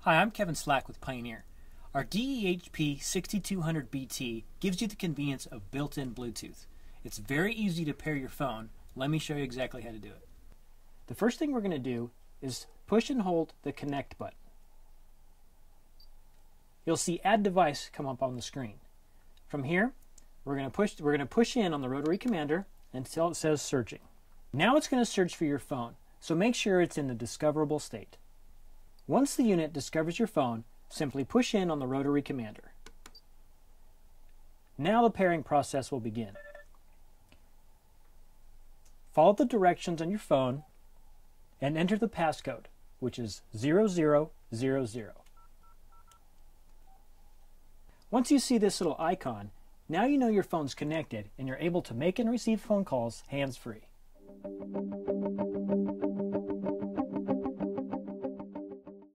Hi, I'm Kevin Slack with Pioneer. Our DEH-P6200BT gives you the convenience of built in Bluetooth. It's very easy to pair your phone. Let me show you exactly how to do it. The first thing we're going to do is push and hold the connect button. You'll see add device come up on the screen. From here, we're going to push we're going to push in on the rotary commander until it says searching. Now it's going to search for your phone, so make sure it's in the discoverable state. Once the unit discovers your phone, simply push in on the rotary commander. Now the pairing process will begin. Follow the directions on your phone and enter the passcode, which is 0000. Once you see this little icon, now you know your phone's connected and you're able to make and receive phone calls hands-free.